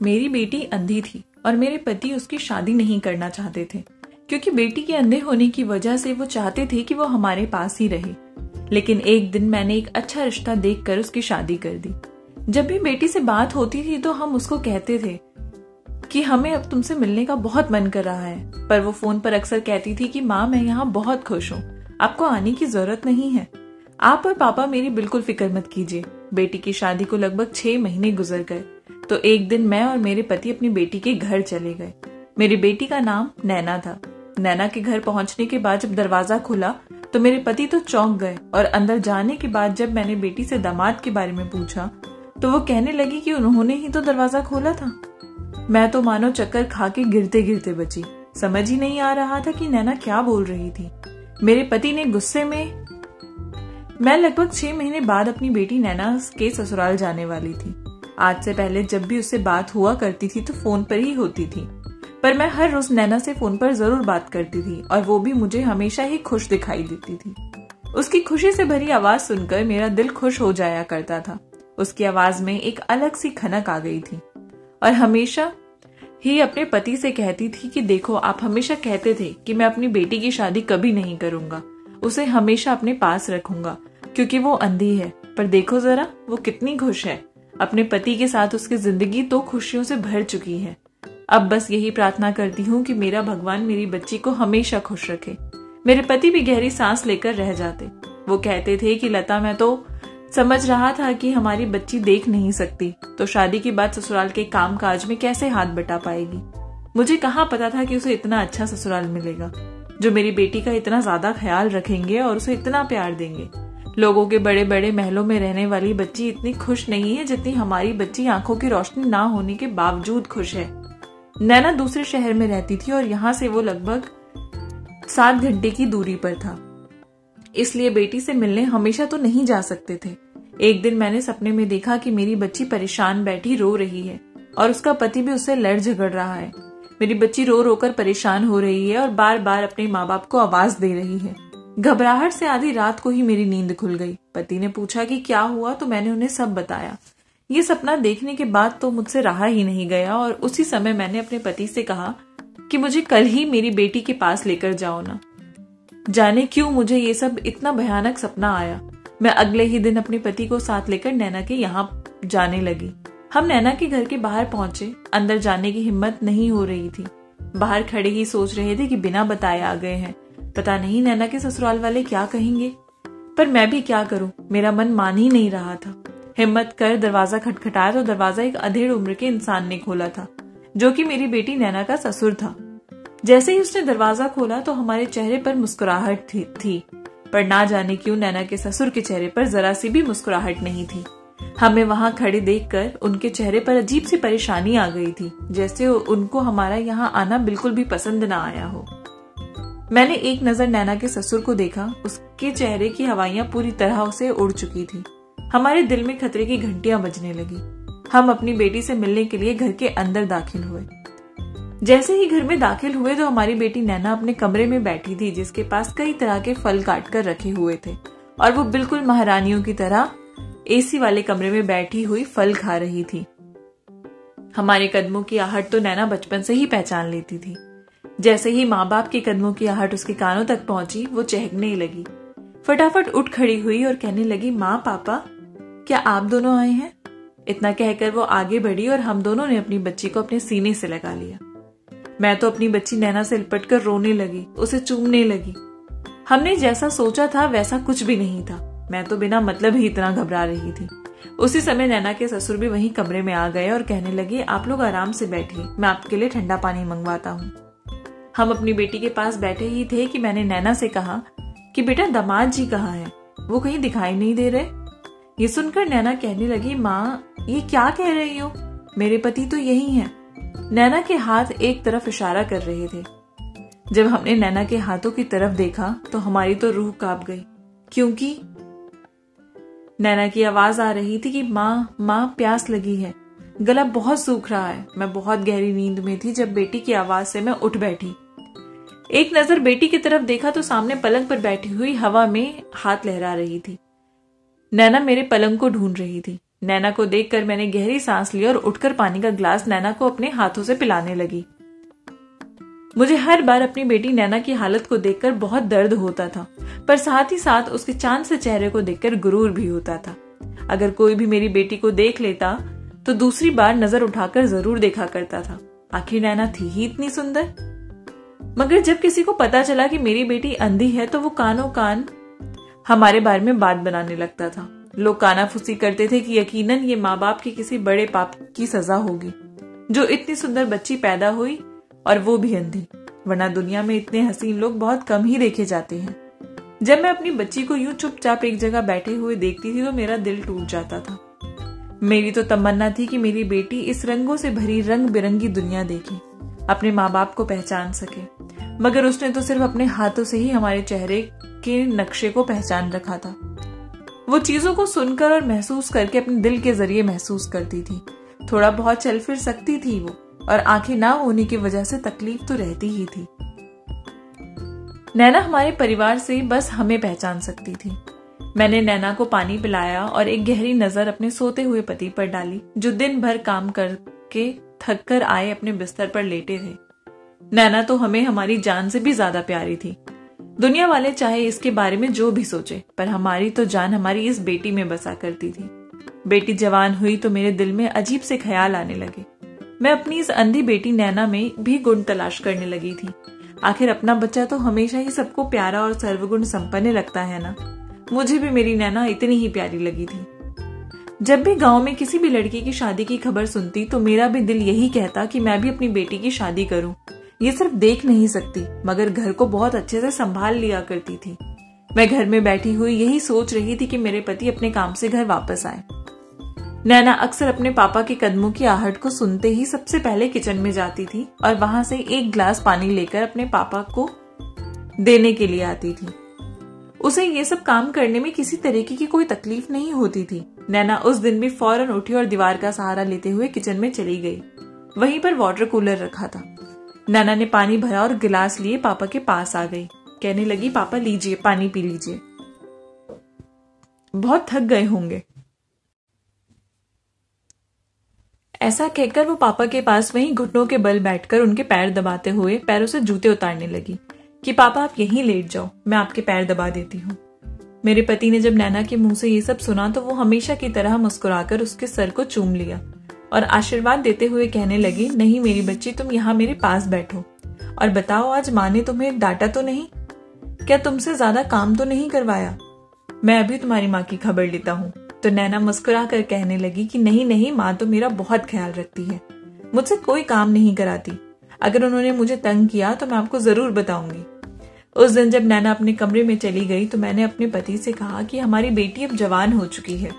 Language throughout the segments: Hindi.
मेरी बेटी अंधी थी और मेरे पति उसकी शादी नहीं करना चाहते थे, क्योंकि बेटी के अंधे होने की वजह से वो चाहते थे कि वो हमारे पास ही रहे। लेकिन एक दिन मैंने एक अच्छा रिश्ता देखकर उसकी शादी कर दी। जब भी बेटी से बात होती थी तो हम उसको कहते थे कि हमें अब तुमसे मिलने का बहुत मन कर रहा है, पर वो फ़ोन पर अक्सर कहती थी कि माँ, मैं यहाँ बहुत खुश हूँ, आपको आने की ज़रूरत नहीं है। आप और पापा मेरी बिल्कुल फ़िक्र मत कीजिए। बेटी की शादी को लगभग छह महीने गुजर गए। तो एक दिन मैं और मेरे पति अपनी बेटी के घर चले गए। मेरी बेटी का नाम नैना था। नैना के घर पहुँचने के बाद जब दरवाज़ा खुला तो मेरे पति तो चौंक गए और अंदर जाने के बाद जब मैंने बेटी से दामाद के बारे में पूछा तो वो कहने लगी कि उन्होंने ही तो दरवाज़ा खोला था। मैं तो मानो चक्कर खा के गिरते गिरते बची। समझ ही नहीं आ रहा था कि नैना क्या बोल रही थी। मेरे पति ने गुस्से में मैं लगभग छह महीने बाद अपनी बेटी नैना के ससुराल जाने वाली थी। आज से पहले जब भी उससे बात हुआ करती थी तो फ़ोन पर ही होती थी। पर मैं हर रोज नैना से फ़ोन पर ज़रूर बात करती थी और वो भी मुझे हमेशा ही खुश दिखाई देती थी। उसकी खुशी से भरी आवाज़ सुनकर मेरा दिल खुश हो जाया करता था। उसकी आवाज़ में एक अलग सी खनक आ गई थी और हमेशा ही अपने पति से कहती थी कि देखो, आप हमेशा कहते थे कि मैं अपनी बेटी की शादी कभी नहीं करूँगा। उसे हमेशा अपने पास रखूँगा, क्योंकि वो अंधी है। पर देखो जरा, वो कितनी खुश है। अपने पति के साथ उसकी ज़िंदगी तो खुशियों से भर चुकी है। अब बस यही प्रार्थना करती हूँ कि मेरा भगवान मेरी बच्ची को हमेशा खुश रखे। मेरे पति भी गहरी सांस लेकर रह जाते। वो कहते थे कि, लता, मैं तो समझ रहा था कि हमारी बच्ची देख नहीं सकती। तो शादी के बाद ससुराल के काम काज में कैसे हाथ बटा पाएगी? मुझे कहाँ पता था कि उसे इतना अच्छा ससुराल मिलेगा, जो मेरी बेटी का इतना ज़्यादा ख्याल रखेंगे और उसे इतना प्यार देंगे? लोगों के बड़े बड़े महलों में रहने वाली बच्ची इतनी खुश नहीं है जितनी हमारी बच्ची आँखों की रोशनी ना होने के बावजूद खुश है। नैना दूसरे शहर में रहती थी और यहाँ से वो लगभग सात घंटे की दूरी पर था। इसलिए बेटी से मिलने हमेशा तो नहीं जा सकते थे। एक दिन मैंने सपने में देखा कि मेरी बच्ची परेशान बैठी रो रही है और उसका पति भी उससे लड़ झगड़ रहा है। मेरी बच्ची रो रोकर परेशान हो रही है और बार बार अपने माँ बाप को आवाज़ दे रही है। घबराहट से आधी रात को ही मेरी नींद खुल गई। पति ने पूछा कि क्या हुआ तो मैंने उन्हें सब बताया। ये सपना देखने के बाद तो मुझसे रहा ही नहीं गया और उसी समय मैंने अपने पति से कहा कि मुझे कल ही मेरी बेटी के पास लेकर जाओ ना। जाने क्यों मुझे ये सब इतना भयानक सपना आया। मैं अगले ही दिन अपने पति को साथ लेकर नैना के यहाँ जाने लगी। हम नैना के घर के बाहर पहुँचे। अंदर जाने की हिम्मत नहीं हो रही थी। बाहर खड़े ही सोच रहे थे कि बिना बताए आ गए हैं। पता नहीं नैना के ससुराल वाले क्या कहेंगे। पर मैं भी क्या करूँ? मेरा मन मान ही नहीं रहा था। हिम्मत कर दरवाज़ा खटखटाया तो दरवाज़ा एक अधेड़ उम्र के इंसान ने खोला था जो कि मेरी बेटी नैना का ससुर था। जैसे ही उसने दरवाज़ा खोला तो हमारे चेहरे पर मुस्कुराहट थी, थी। पर ना जाने क्यों नैना के ससुर के चेहरे पर जरा सी भी मुस्कुराहट नहीं थी। हमें वहाँ खड़े देखकर उनके चेहरे पर अजीब सी परेशानी आ गई थी जैसे उनको हमारा यहाँ आना बिल्कुल भी पसंद ना आया हो। मैंने एक नज़र नैना के ससुर को देखा, उसके चेहरे की हवाइयाँ पूरी तरह से उड़ चुकी थी। हमारे दिल में खतरे की घंटियाँ बजने लगी। हम अपनी बेटी से मिलने के लिए घर के अंदर दाखिल हुए। जैसे ही घर में दाखिल हुए तो हमारी बेटी नैना अपने कमरे में बैठी थी, जिसके पास कई तरह के फल काट कर रखे हुए थे। और वो बिल्कुल महारानियों की तरह एसी वाले कमरे में बैठी हुई फल खा रही थी। हमारे कदमों की आहट तो नैना बचपन से ही पहचान लेती थी। जैसे ही माँ बाप के कदमों की आहट उसके कानों तक पहुँची, वो चहकने लगी। फटाफट उठ खड़ी हुई और कहने लगी, माँ, पापा, क्या आप दोनों आए हैं? इतना कहकर वो आगे बढ़ी और हम दोनों ने अपनी बच्ची को अपने सीने से लगा लिया। मैं तो अपनी बच्ची नैना से लिपट कर रोने लगी, उसे चूमने लगी। हमने जैसा सोचा था, वैसा कुछ भी नहीं था। मैं तो बिना मतलब ही इतना घबरा रही थी। उसी समय नैना के ससुर भी वहीं कमरे में आ गए और कहने लगे, आप लोग आराम से बैठिए, मैं आपके लिए ठंडा पानी मंगवाता हूँ। हम अपनी बेटी के पास बैठे ही थे कि मैंने नैना से कहा कि बेटा, दामाद जी कहाँ है? वो कहीं दिखाई नहीं दे रहे। ये सुनकर नैना कहने लगी, माँ, ये क्या कह रही हो? मेरे पति तो यही हैं। नैना के हाथ एक तरफ़ इशारा कर रहे थे। जब हमने नैना के हाथों की तरफ़ देखा तो हमारी तो रूह काँप गई। क्योंकि नैना की आवाज़ आ रही थी कि, माँ माँ, प्यास लगी है। गला बहुत सूख रहा है। मैं बहुत गहरी नींद में थी जब बेटी की आवाज़ से मैं उठ बैठी। एक नज़र बेटी की तरफ़ देखा तो सामने पलंग पर बैठी हुई हवा में हाथ लहरा रही थी। नैना मेरे पलंग को ढूंढ रही थी। नैना को देखकर मैंने गहरी सांस ली और उठकर पानी का ग्लास नैना को अपने हाथों से पिलाने लगी। मुझे हर बार अपनी बेटी नैना की हालत को देखकर बहुत दर्द होता था, पर साथ ही साथ उसके चाँद से चेहरे को देखकर गुरूर भी होता था। अगर कोई भी मेरी बेटी को देख लेता तो दूसरी बार नज़र उठाकर ज़रूर देखा करता था। आखिर नैना थी ही इतनी सुंदर? मगर जब किसी को पता चला कि मेरी बेटी अंधी है तो वो कानो कान हमारे बारे में बात बनाने लगता था। लोग कानाफूसी करते थे कि यकीनन ये माँ बाप के किसी बड़े पाप की सजा होगी, जो इतनी सुंदर बच्ची पैदा हुई और वो भी अंधी। वरना दुनिया में इतने हसीन लोग बहुत कम ही देखे जाते हैं। जब मैं अपनी बच्ची को यूँ चुपचाप एक जगह बैठे हुए देखती थी तो मेरा दिल टूट जाता था। मेरी तो तमन्ना थी कि मेरी बेटी इस रंगों से भरी रंग बिरंगी दुनिया देखे। अपने माँ बाप को पहचान सके। मगर उसने तो सिर्फ़ अपने हाथों से ही हमारे चेहरे के नक्शे को पहचान रखा था। वो चीज़ों को सुनकर और महसूस करके अपने दिल के ज़रिए महसूस करती थी। थोड़ा बहुत चल फिर सकती थी वो, और आँखें ना होने की वजह से तकलीफ़ तो रहती ही थी। नैना हमारे परिवार से बस हमें पहचान सकती थी। मैंने नैना को पानी पिलाया और एक गहरी नज़र अपने सोते हुए पति पर डाली, जो दिन भर काम करके थक कर आए अपने बिस्तर पर लेटे थे। नैना तो हमें हमारी जान से भी ज़्यादा प्यारी थी। दुनिया वाले चाहे इसके बारे में जो भी सोचे, पर हमारी तो जान हमारी इस बेटी में बसा करती थी। बेटी जवान हुई तो मेरे दिल में अजीब से ख्याल आने लगे। मैं अपनी इस अंधी बेटी नैना में भी गुण तलाश करने लगी थी। आखिर अपना बच्चा तो हमेशा ही सबको प्यारा और सर्वगुण संपन्न लगता है ना? मुझे भी मेरी नैना इतनी ही प्यारी लगी थी। जब भी गाँव में किसी भी लड़की की शादी की खबर सुनती तो मेरा भी दिल यही कहता कि मैं भी अपनी बेटी की शादी करूँ। ये सिर्फ़ देख नहीं सकती, मगर घर को बहुत अच्छे से संभाल लिया करती थी। मैं घर में बैठी हुई यही सोच रही थी कि मेरे पति अपने काम से घर वापस आए। नैना अक्सर अपने पापा के कदमों की आहट को सुनते ही सबसे पहले किचन में जाती थी और वहाँ से एक ग्लास पानी लेकर अपने पापा को देने के लिए आती थी। उसे ये सब काम करने में किसी तरीके की कोई तकलीफ़ नहीं होती थी। नैना उस दिन भी फ़ौरन उठी और दीवार का सहारा लेते हुए किचन में चली गई। वहीं पर वाटर कूलर रखा था। नैना ने पानी भरा और गिलास लिए पापा के पास आ गई। कहने लगी, पापा, लीजिए, पानी पी लीजिए। बहुत थक गए होंगे। ऐसा कहकर वो पापा के पास वहीं घुटनों के बल बैठकर उनके पैर दबाते हुए पैरों से जूते उतारने लगी। कि पापा आप यहीं लेट जाओ, मैं आपके पैर दबा देती हूँ। मेरे पति ने जब नैना के मुँह से ये सब सुना तो वो हमेशा की तरह मुस्कुराकर उसके सर को चूम लिया और आशीर्वाद देते हुए कहने लगी, नहीं मेरी बच्ची, तुम यहाँ मेरे पास बैठो। और बताओ, आज माँ ने तुम्हें डांटा तो नहीं? क्या तुमसे ज़्यादा काम तो नहीं करवाया? मैं अभी तुम्हारी माँ की खबर लेता हूँ। तो नैना मुस्कुरा कर कहने लगी कि, नहीं नहीं, माँ तो मेरा बहुत ख्याल रखती है। मुझसे कोई काम नहीं कराती। अगर उन्होंने मुझे तंग किया तो मैं आपको ज़रूर बताऊँगी। उस दिन जब नैना अपने कमरे में चली गई तो मैंने अपने पति से कहा कि हमारी बेटी अब जवान हो चुकी है।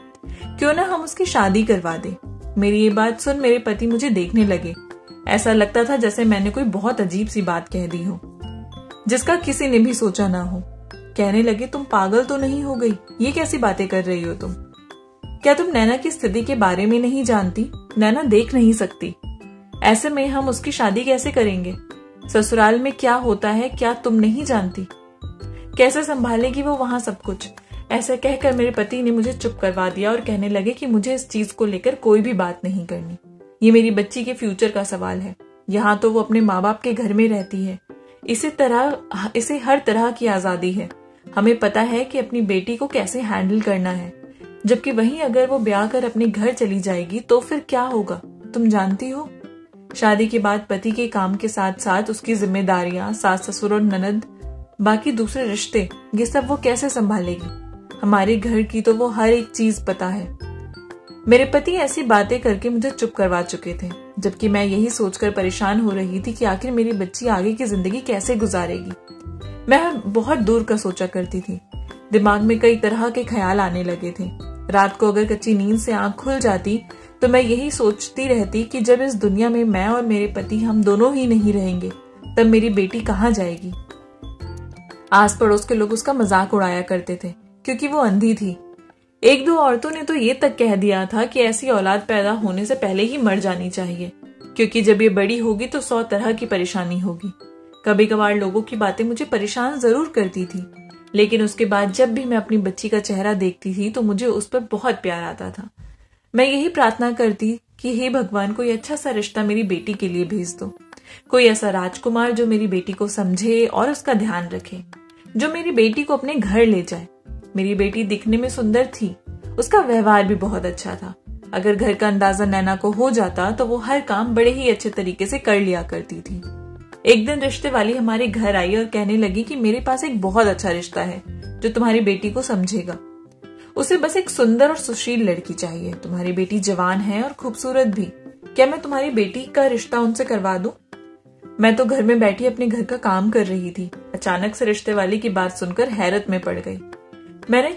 क्यों ना हम उसकी शादी करवा दें? मेरी ये बात सुन मेरे पति मुझे देखने लगे। ऐसा लगता था जैसे मैंने कोई बहुत अजीब सी बात कह दी हो, जिसका किसी ने भी सोचा ना हो। कहने लगे, तुम पागल तो नहीं हो गई? ये कैसी बातें कर रही हो तुम? क्या तुम नैना की स्थिति के बारे में नहीं जानती? नैना देख नहीं सकती। ऐसे में हम उसकी शादी कैसे करेंगे? ससुराल में क्या होता है, क्या तुम नहीं जानती? कैसे संभालेगी वो वहाँ सब कुछ? ऐसा कहकर मेरे पति ने मुझे चुप करवा दिया और कहने लगे कि मुझे इस चीज़ को लेकर कोई भी बात नहीं करनी। ये मेरी बच्ची के फ्यूचर का सवाल है। यहाँ तो वो अपने माँ बाप के घर में रहती है। इसी तरह, इसे हर तरह की आज़ादी है। हमें पता है कि अपनी बेटी को कैसे हैंडल करना है। जबकि वहीं अगर वो ब्याह कर अपने घर चली जाएगी तो फिर क्या होगा? तुम जानती हो? शादी के बाद पति के काम के साथ साथ उसकी जिम्मेदारियाँ सास ससुर और ननद, बाकी दूसरे रिश्ते, ये सब वो कैसे संभालेगी? हमारे घर की तो वो हर एक चीज़ पता है। मेरे पति ऐसी बातें करके मुझे चुप करवा चुके थे, जबकि मैं यही सोचकर परेशान हो रही थी कि आखिर मेरी बच्ची आगे की ज़िंदगी कैसे गुजारेगी। मैं बहुत दूर का सोचा करती थी। दिमाग में कई तरह के ख्याल आने लगे थे। रात को अगर कच्ची नींद से आँख खुल जाती तो मैं यही सोचती रहती कि जब इस दुनिया में मैं और मेरे पति हम दोनों ही नहीं रहेंगे, तब मेरी बेटी कहाँ जाएगी? आस पड़ोस के लोग उसका मज़ाक उड़ाया करते थे, क्योंकि वो अंधी थी। एक दो औरतों ने तो ये तक कह दिया था कि ऐसी औलाद पैदा होने से पहले ही मर जानी चाहिए, क्योंकि जब ये बड़ी होगी तो सौ तरह की परेशानी होगी। कभी कभार लोगों की बातें मुझे परेशान ज़रूर करती थी, लेकिन उसके बाद जब भी मैं अपनी बच्ची का चेहरा देखती थी तो मुझे उस पर बहुत प्यार आता था। मैं यही प्रार्थना करती कि हे भगवान, कोई अच्छा सा रिश्ता मेरी बेटी के लिए भेज दो। कोई ऐसा राजकुमार जो मेरी बेटी को समझे और उसका ध्यान रखे। जो मेरी बेटी को अपने घर ले जाए। मेरी बेटी दिखने में सुंदर थी। उसका व्यवहार भी बहुत अच्छा था। अगर घर का अंदाज़ा नैना को हो जाता तो वो हर काम बड़े ही अच्छे तरीके से कर लिया करती थी। एक दिन रिश्ते वाली हमारे घर आई और कहने लगी कि मेरे पास एक बहुत अच्छा रिश्ता है, जो तुम्हारी बेटी को समझेगा। उसे बस एक सुंदर और सुशील लड़की चाहिए। तुम्हारी बेटी जवान है और खूबसूरत भी। क्या मैं तुम्हारी बेटी का रिश्ता उनसे करवा दूँ? मैं तो घर में बैठी अपने घर का काम कर रही थी। अचानक से रिश्ते वाली की बात सुनकर हैरत में पड़ गई। मैंने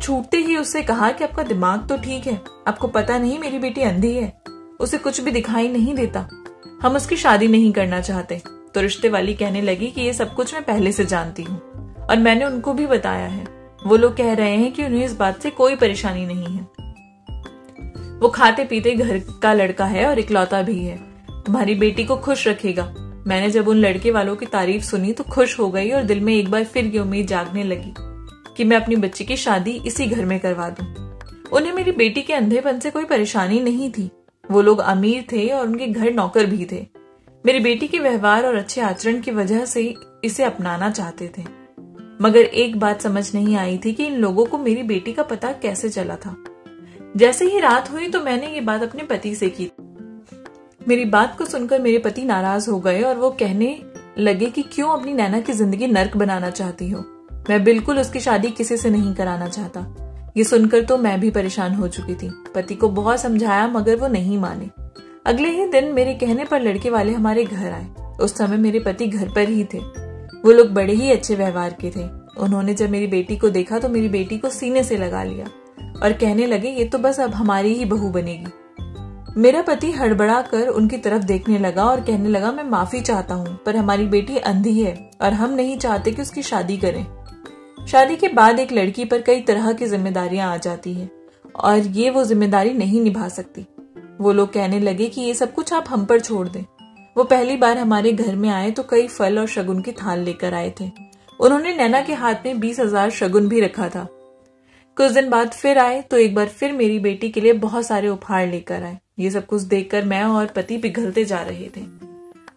छूटते ही उससे कहा कि आपका दिमाग तो ठीक है। आपको पता नहीं मेरी बेटी अंधी है। उसे कुछ भी दिखाई नहीं देता। हम उसकी शादी नहीं करना चाहते। तो रिश्ते वाली कहने लगी कि ये सब कुछ मैं पहले से जानती हूँ। और मैंने उनको भी बताया है। वो लोग कह रहे हैं कि उन्हें इस बात से कोई परेशानी नहीं है। वो खाते पीते घर का लड़का है और इकलौता भी है। तुम्हारी बेटी को खुश रखेगा। मैंने जब उन लड़के वालों की तारीफ़ सुनी तो खुश हो गई और दिल में एक बार फिर ये उम्मीद जागने लगी कि मैं अपनी बच्ची की शादी इसी घर में करवा दूँ। उन्हें मेरी बेटी के अंधेपन से कोई परेशानी नहीं थी। वो लोग अमीर थे और उनके घर नौकर भी थे। मेरी बेटी के व्यवहार और अच्छे आचरण की वजह से इसे अपनाना चाहते थे। मगर एक बात समझ नहीं आई थी कि इन लोगों को मेरी बेटी का पता कैसे चला था। जैसे ही रात हुई तो मैंने ये बात अपने पति से की। मेरी बात को सुनकर मेरे पति नाराज़ हो गए और वो कहने लगे कि क्यों अपनी नैना की ज़िंदगी नर्क बनाना चाहती हो? मैं बिल्कुल उसकी शादी किसी से नहीं कराना चाहता। ये सुनकर तो मैं भी परेशान हो चुकी थी। पति को बहुत समझाया मगर वो नहीं माने। अगले ही दिन मेरे कहने पर लड़के वाले हमारे घर आए। उस समय मेरे पति घर पर ही थे। वो लोग बड़े ही अच्छे व्यवहार के थे। उन्होंने जब मेरी बेटी को देखा तो मेरी बेटी को सीने से लगा लिया और कहने लगे, ये तो बस अब हमारी ही बहू बनेगी। मेरा पति हड़बड़ा कर उनकी तरफ़ देखने लगा और कहने लगा, मैं माफ़ी चाहता हूँ, पर हमारी बेटी अंधी है और हम नहीं चाहते कि उसकी शादी करें। शादी के बाद एक लड़की पर कई तरह की जिम्मेदारियाँ आ जाती है और ये वो ज़िम्मेदारी नहीं निभा सकती। वो लोग कहने लगे कि, ये सब कुछ आप हम पर छोड़ दें। वो पहली बार हमारे घर में आए तो कई फल और शगुन की थाल लेकर आए थे। उन्होंने नैना के हाथ में बीस हज़ार शगुन भी रखा था। कुछ दिन बाद फिर आए तो एक बार फिर मेरी बेटी के लिए बहुत सारे उपहार लेकर आए। ये सब कुछ देखकर मैं और पति पिघलते जा रहे थे।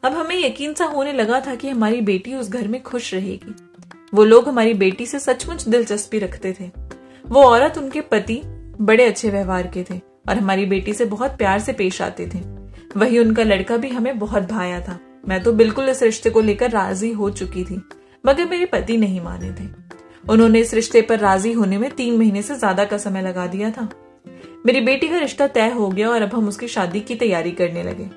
अब हमें यकीन सा होने लगा था कि हमारी बेटी उस घर में खुश रहेगी। वो लोग हमारी बेटी से सचमुच दिलचस्पी रखते थे। वो औरत उनके पति, बड़े अच्छे व्यवहार के थे और हमारी बेटी से बहुत प्यार से पेश आते थे। वही उनका लड़का भी हमें बहुत भाया था। मैं तो बिल्कुल इस रिश्ते को लेकर राज़ी हो चुकी थी, मगर मेरे पति नहीं माने थे। उन्होंने इस रिश्ते पर राज़ी होने में तीन महीने से ज़्यादा का समय लगा दिया था। मेरी बेटी का रिश्ता तय हो गया और अब हम उसकी शादी की तैयारी करने लगे।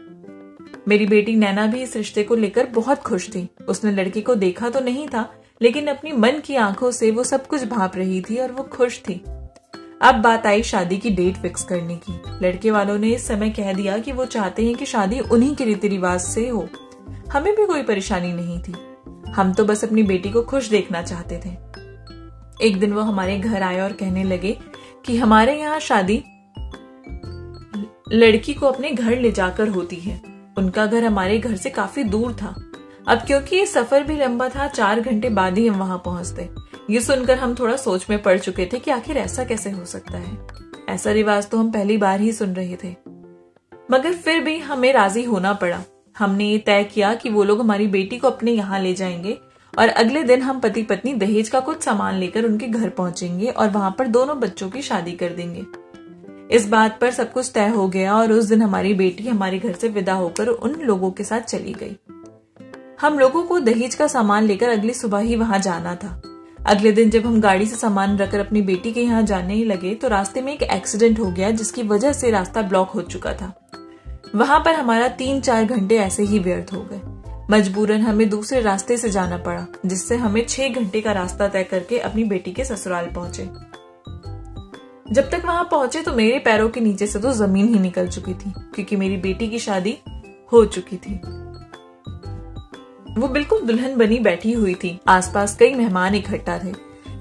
मेरी बेटी नैना भी इस रिश्ते को लेकर बहुत खुश थी। उसने लड़की को देखा तो नहीं था, लेकिन अपनी मन की आँखों से वो सब कुछ भाप रही थी और वो खुश थी। अब बात आई शादी की डेट फिक्स करने की। लड़के वालों ने इस समय कह दिया कि वो चाहते हैं कि शादी उन्हीं के रीति रिवाज से हो। हमें भी कोई परेशानी नहीं थी। हम तो बस अपनी बेटी को खुश देखना चाहते थे। एक दिन वो हमारे घर आए और कहने लगे कि हमारे यहाँ शादी लड़की को अपने घर ले जाकर होती है। उनका घर हमारे घर से काफ़ी दूर था। अब क्योंकि ये सफ़र भी लंबा था, चार घंटे बाद ही हम वहाँ पहुँचते। ये सुनकर हम थोड़ा सोच में पड़ चुके थे कि आखिर ऐसा कैसे हो सकता है। ऐसा रिवाज तो हम पहली बार ही सुन रहे थे। मगर फिर भी हमें राज़ी होना पड़ा। हमने ये तय किया कि वो लोग हमारी बेटी को अपने यहाँ ले जाएँगे और अगले दिन हम पति पत्नी दहेज का कुछ सामान लेकर उनके घर पहुँचेंगे और वहाँ पर दोनों बच्चों की शादी कर देंगे। इस बात पर सब कुछ तय हो गया और उस दिन हमारी बेटी हमारे घर से विदा होकर उन लोगों के साथ चली गई। हम लोगों को दहेज का सामान लेकर अगली सुबह ही वहाँ जाना था। अगले दिन जब हम गाड़ी से सामान रखकर अपनी बेटी के यहाँ जाने ही लगे तो रास्ते में एक एक्सीडेंट हो गया, जिसकी वजह से रास्ता ब्लॉक हो चुका था। वहाँ पर हमारा तीन चार घंटे ऐसे ही व्यर्थ हो गए। मजबूरन हमें दूसरे रास्ते से जाना पड़ा, जिससे हमें छह घंटे का रास्ता तय करके अपनी बेटी के ससुराल पहुँचे। जब तक वहाँ पहुँचे तो मेरे पैरों के नीचे से तो ज़मीन ही निकल चुकी थी, क्योंकि मेरी बेटी की शादी हो चुकी थी। वो बिल्कुल दुल्हन बनी बैठी हुई थी। आसपास कई मेहमान इकट्ठा थे।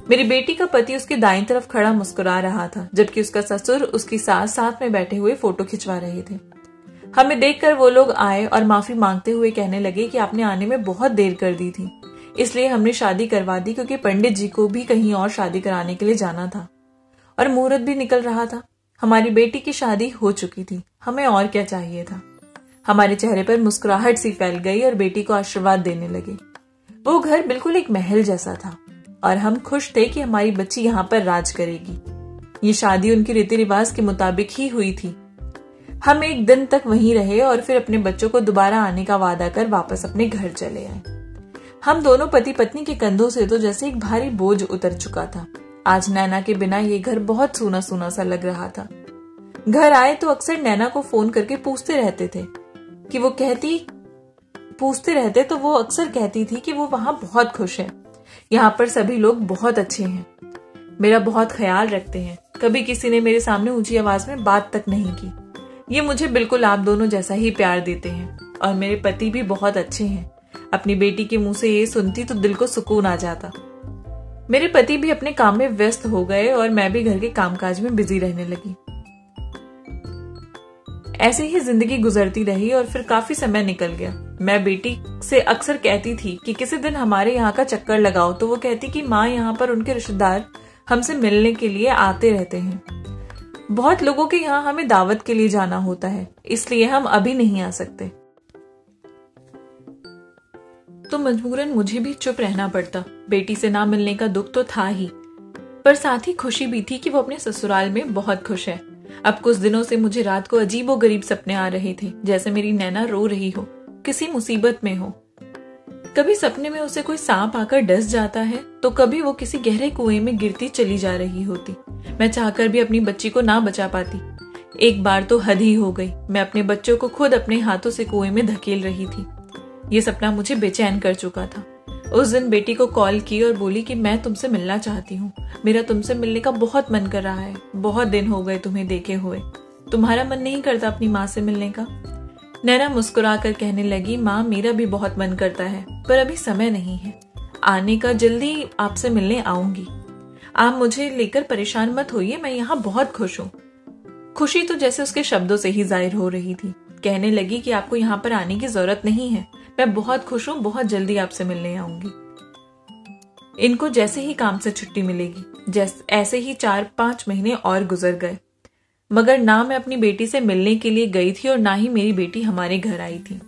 मेरी बेटी का पति उसके दाएँ तरफ़ खड़ा मुस्कुरा रहा था, जबकि उसका ससुर उसकी सास साथ में बैठे हुए फ़ोटो खिंचवा रहे थे। हमें देखकर वो लोग आए और माफ़ी मांगते हुए कहने लगे कि आपने आने में बहुत देर कर दी थी। इसलिए हमने शादी करवा दी क्योंकि पंडित जी को भी कहीं और शादी कराने के लिए जाना था। और मुहूर्त भी निकल रहा था। हमारी बेटी की शादी हो चुकी थी। हमें और क्या चाहिए था? हमारे चेहरे पर मुस्कुराहट सी फैल गई और बेटी को आशीर्वाद देने लगे। वो घर बिल्कुल एक महल जैसा था और हम खुश थे कि हमारी बच्ची यहाँ पर राज करेगी। ये शादी उनकी रीति रिवाज के मुताबिक ही हुई थी। हम एक दिन तक वहीं रहे और फिर अपने बच्चों को दोबारा आने का वादा कर वापस अपने घर चले आए। हम दोनों पति पत्नी के कंधों से तो जैसे एक भारी बोझ उतर चुका था। आज नैना के बिना ये घर बहुत सूना सूना सा लग रहा था। घर आए तो अक्सर नैना को फ़ोन करके पूछते रहते थे कि वो कहती, पूछते रहते तो वो अक्सर कहती थी कि वो वहाँ बहुत खुश है। यहाँ पर सभी लोग बहुत अच्छे हैं। मेरा बहुत ख्याल रखते हैं। कभी किसी ने मेरे सामने ऊँची आवाज़ में बात तक नहीं की। ये मुझे बिल्कुल आप दोनों जैसा ही प्यार देते हैं और मेरे पति भी बहुत अच्छे हैं। अपनी बेटी के मुँह से ये सुनती तो दिल को सुकून आ जाता। मेरे पति भी अपने काम में व्यस्त हो गए और मैं भी घर के कामकाज में बिज़ी रहने लगी। ऐसे ही ज़िंदगी गुजरती रही और फिर काफ़ी समय निकल गया। मैं बेटी से अक्सर कहती थी कि किसी दिन हमारे यहाँ का चक्कर लगाओ तो वो कहती कि माँ यहाँ पर उनके रिश्तेदार हमसे मिलने के लिए आते रहते हैं। बहुत लोगों के यहाँ हमें दावत के लिए जाना होता है, इसलिए हम अभी नहीं आ सकते। तो मजबूरन मुझे भी चुप रहना पड़ता। बेटी से ना मिलने का दुख तो था ही, पर साथ ही खुशी भी थी कि वो अपने ससुराल में बहुत खुश है। अब कुछ दिनों से मुझे रात को अजीबो गरीब सपने आ रहे थे, जैसे मेरी नैना रो रही हो, किसी मुसीबत में हो। कभी सपने में उसे कोई सांप आकर डस जाता है तो कभी वो किसी गहरे कुएँ में गिरती चली जा रही होती। मैं चाहकर भी अपनी बच्ची को ना बचा पाती। एक बार तो हद ही हो गई, मैं अपने बच्चों को खुद अपने हाथों से कुएँ में धकेल रही थी। ये सपना मुझे बेचैन कर चुका था। उस दिन बेटी को कॉल की और बोली कि मैं तुमसे मिलना चाहती हूँ। मेरा तुमसे मिलने का बहुत मन कर रहा है। बहुत दिन हो गए तुम्हें देखे हुए। तुम्हारा मन नहीं करता अपनी माँ से मिलने का। नैना मुस्कुरा कर कहने लगी, माँ, मेरा भी बहुत मन करता है, पर अभी समय नहीं है। आने का जल्दी आपसे मिलने आऊँगी। आप मुझे लेकर परेशान मत होइए, मैं यहाँ बहुत खुश हूँ। खुशी तो जैसे उसके शब्दों से ही ज़ाहिर हो रही थी। कहने लगी कि आपको यहाँ पर आने की ज़रूरत नहीं है। मैं बहुत खुश हूँ, बहुत जल्दी आपसे मिलने आऊँगी। इनको जैसे ही काम से छुट्टी मिलेगी, जैसे, ऐसे ही चार, पाँच महीने और गुजर गए। मगर ना मैं अपनी बेटी से मिलने के लिए गई थी और ना ही मेरी बेटी हमारे घर आई थी।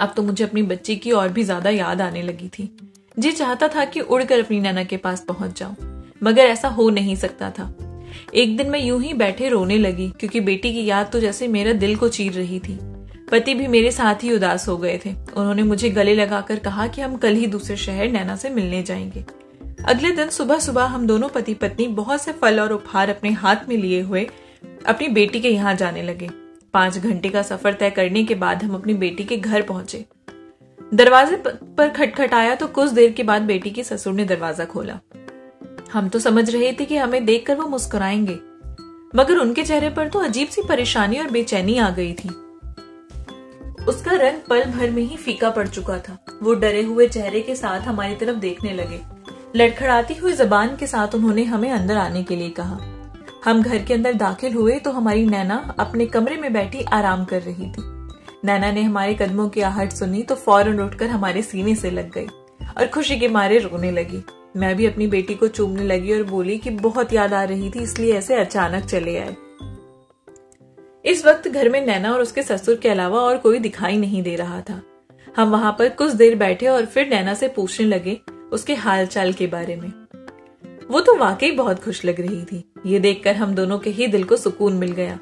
अब तो मुझे अपनी बच्ची की और भी ज़्यादा याद आने लगी थी। जी चाहता था कि उड़कर अपनी नैना के पास पहुँच जाऊँ, मगर ऐसा हो नहीं सकता था। एक दिन मैं यूँ ही बैठे रोने लगी, क्योंकि बेटी की याद तो जैसे मेरा दिल को चीर रही थी। पति भी मेरे साथ ही उदास हो गए थे। उन्होंने मुझे गले लगाकर कहा कि हम कल ही दूसरे शहर नैना से मिलने जाएँगे। अगले दिन सुबह सुबह हम दोनों पति पत्नी बहुत से फल और उपहार अपने हाथ में लिए हुए अपनी बेटी के यहाँ जाने लगे। पाँच घंटे का सफ़र तय करने के बाद हम अपनी बेटी के घर पहुँचे। दरवाजे पर खटखटाया तो कुछ देर के बाद बेटी के ससुर ने दरवाज़ा खोला। हम तो समझ रहे थे कि हमें देखकर वो मुस्कुराएँगे। मगर उनके चेहरे पर तो अजीब सी परेशानी और बेचैनी आ गई थी। उसका रंग पल भर में ही फीका पड़ चुका था। वो डरे हुए चेहरे के साथ हमारी तरफ़ देखने लगे। लड़खड़ाती हुई जबान के साथ उन्होंने हमें अंदर आने के लिए कहा। हम घर के अंदर दाखिल हुए तो हमारी नैना अपने कमरे में बैठी आराम कर रही थी। नैना ने हमारे कदमों की आहट सुनी तो फ़ौरन उठकर हमारे सीने से लग गई और खुशी के मारे रोने लगी। मैं भी अपनी बेटी को चूमने लगी और बोली कि बहुत याद आ रही थी, इसलिए ऐसे अचानक चले आए। इस वक्त घर में नैना और उसके ससुर के अलावा और कोई दिखाई नहीं दे रहा था। हम वहाँ पर कुछ देर बैठे और फिर नैना से पूछने लगे उसके हाल चाल के बारे में। वो तो वाकई बहुत खुश लग रही थी। ये देखकर हम दोनों के ही दिल को सुकून मिल गया।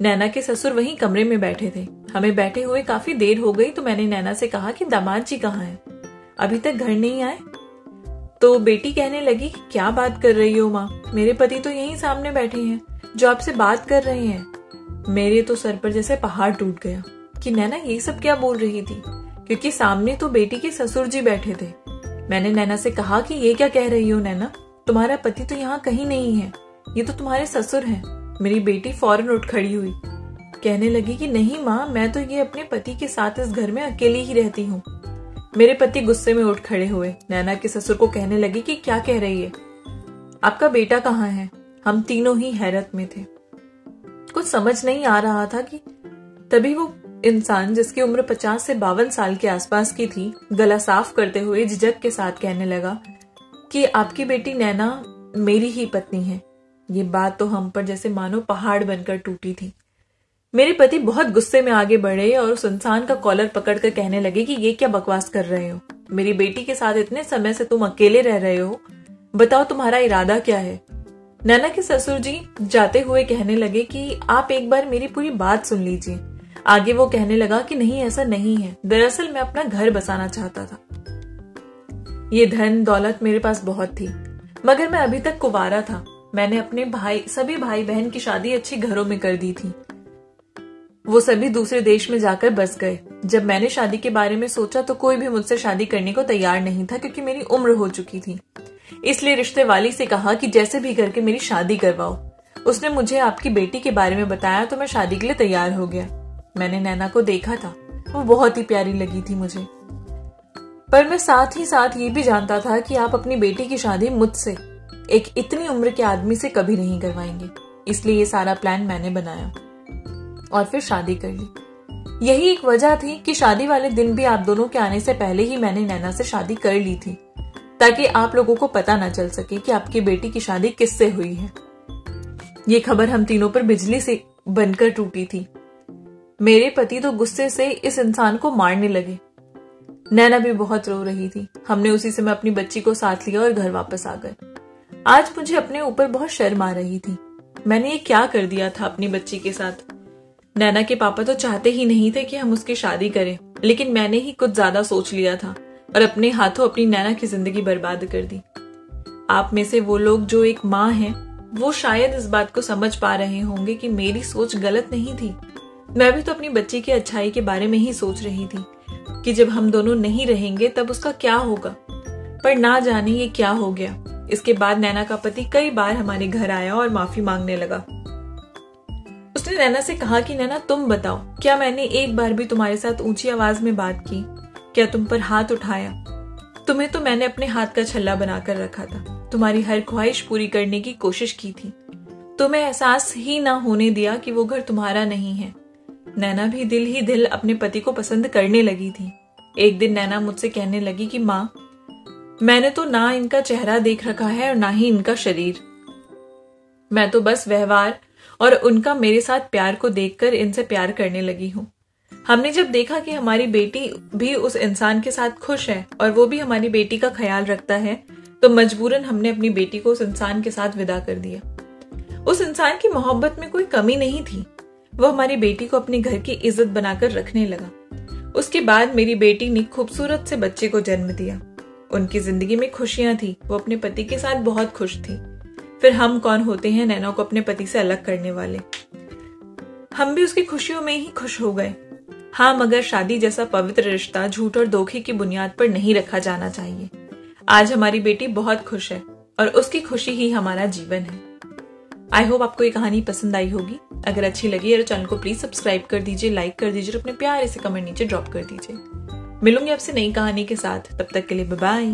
नैना के ससुर वहीं कमरे में बैठे थे। हमें बैठे हुए काफ़ी देर हो गई तो मैंने नैना से कहा कि दामाद जी कहाँ हैं? अभी तक घर नहीं आए? तो बेटी कहने लगी, क्या बात कर रही हो माँ? मेरे पति तो यहीं सामने बैठे हैं, जो आपसे बात कर रहे हैं। मेरे तो सर पर जैसे पहाड़ टूट गया कि नैना ये सब क्या बोल रही थी? क्योंकि सामने तो बेटी के ससुर जी बैठे थे। मैंने नैना से कहा कि ये क्या कह रही हो नैना? तुम्हारा पति तो यहाँ कहीं नहीं है। ये तो तुम्हारे ससुर हैं। मेरी बेटी फ़ौरन उठ खड़ी हुई। कहने लगी कि नहीं माँ, मैं तो ये अपने पति के साथ इस घर में अकेली ही रहती हूँ। मेरे पति गुस्से में उठ खड़े हुए। नैना के ससुर को कहने लगी कि क्या कह रही है? आपका बेटा कहाँ है? हम तीनों ही हैरत में थे। कुछ समझ नहीं आ रहा था कि तभी वो इंसान जिसकी उम्र पचास से बावन साल के आसपास की थी, गला साफ़ करते हुए झिझक के साथ कहने लगा कि आपकी बेटी नैना मेरी ही पत्नी है। ये बात तो हम पर जैसे मानो पहाड़ बनकर टूटी थी। मेरे पति बहुत गुस्से में आगे बढ़े और उस इंसान का कॉलर पकड़कर कहने लगे कि ये क्या बकवास कर रहे हो? मेरी बेटी के साथ इतने समय से तुम अकेले रह रहे हो। बताओ तुम्हारा इरादा क्या है? नैना के ससुर जी जाते हुए कहने लगे कि आप एक बार मेरी पूरी बात सुन लीजिए। आगे वो कहने लगा कि नहीं, ऐसा नहीं है। दरअसल मैं अपना घर बसाना चाहता था। ये धन दौलत मेरे पास बहुत थी, मगर मैं अभी तक कुवारा था। मैंने अपने भाई, सभी भाई बहन की शादी अच्छी घरों में कर दी थी। वो सभी दूसरे देश में जाकर बस गए। जब मैंने शादी के बारे में सोचा तो कोई भी मुझसे शादी करने को तैयार नहीं था, क्योंकि मेरी उम्र हो चुकी थी। इसलिए रिश्ते वाली से कहा कि जैसे भी करके मेरी शादी करवाओ। उसने मुझे आपकी बेटी के बारे में बताया तो मैं शादी के लिए तैयार हो गया। मैंने नैना को देखा था। वो बहुत ही प्यारी लगी थी मुझे। पर मैं साथ ही साथ ये भी जानता था कि आप अपनी बेटी की शादी मुझसे, एक इतनी उम्र के आदमी से कभी नहीं करवाएँगे। इसलिए ये सारा प्लान मैंने बनाया और फिर शादी कर ली। यही एक वजह थी कि शादी वाले दिन भी आप दोनों के आने से पहले ही मैंने नैना से शादी कर ली थी। ताकि आप लोगों को पता ना चल सके कि आपकी बेटी की शादी किससे हुई है। ये खबर हम तीनों पर बिजली से बनकर टूटी थी। मेरे पति तो गुस्से से इस इंसान को मारने लगे। नैना भी बहुत रो रही थी। हमने उसी समय अपनी बच्ची को साथ लिया और घर वापस आ गए। आज मुझे अपने ऊपर बहुत शर्म आ रही थी। मैंने ये क्या कर दिया था अपनी बच्ची के साथ? नैना के पापा तो चाहते ही नहीं थे कि हम उसकी शादी करें, लेकिन मैंने ही कुछ ज़्यादा सोच लिया था। और अपने हाथों अपनी नैना की ज़िंदगी बर्बाद कर दी। आप में से वो लोग जो एक माँ है, वो शायद इस बात को समझ पा रहे होंगे कि मेरी सोच गलत नहीं थी। मैं भी तो अपनी बच्ची की अच्छाई के बारे में ही सोच रही थी कि जब हम दोनों नहीं रहेंगे, तब उसका क्या होगा? पर ना जाने ये क्या हो गया। इसके बाद नैना का पति कई बार हमारे घर आया और माफ़ी मांगने लगा। उसने नैना से कहा कि, नैना, तुम बताओ, क्या मैंने एक बार भी तुम्हारे साथ ऊँची आवाज़ में बात की? क्या तुम पर हाथ उठाया? तुम्हें तो मैंने अपने हाथ का छल्ला बनाकर रखा था। तुम्हारी हर ख्वाहिश पूरी करने की कोशिश की थी। तुम्हें एहसास ही ना होने दिया कि वो घर तुम्हारा नहीं है। नैना भी दिल ही दिल अपने पति को पसंद करने लगी थी। एक दिन नैना मुझसे कहने लगी कि, माँ, मैंने तो ना इनका चेहरा देख रखा है और ना ही इनका शरीर। मैं तो बस व्यवहार और उनका मेरे साथ प्यार को देखकर इनसे प्यार करने लगी हूँ। हमने जब देखा कि हमारी बेटी भी उस इंसान के साथ खुश है और वो भी हमारी बेटी का ख्याल रखता है तो मजबूरन हमने अपनी बेटी को उस इंसान के साथ विदा कर दिया। उस इंसान की मोहब्बत में कोई कमी नहीं थी। वो हमारी बेटी को अपने घर की इज़्ज़त बनाकर रखने लगा। उसके बाद मेरी बेटी ने खूबसूरत से बच्चे को जन्म दिया। उनकी ज़िंदगी में खुशियाँ थी, वो अपने पति के साथ बहुत खुश थी। फिर हम कौन होते हैं नैना को अपने पति से अलग करने वाले? हम भी उसकी खुशियों में ही खुश हो गए। हाँ मगर शादी जैसा पवित्र रिश्ता झूठ और धोखे की बुनियाद पर नहीं रखा जाना चाहिए। आज हमारी बेटी बहुत खुश है और उसकी खुशी ही हमारा जीवन है। आई होप आपको ये कहानी पसंद आई होगी। अगर अच्छी लगी है तो चैनल को प्लीज़ सब्सक्राइब कर दीजिए लाइक कर दीजिए और अपने प्यारे से कमेंट नीचे ड्रॉप कर दीजिए। मिलूँगी आपसे नई कहानी के साथ। तब तक के लिए बाय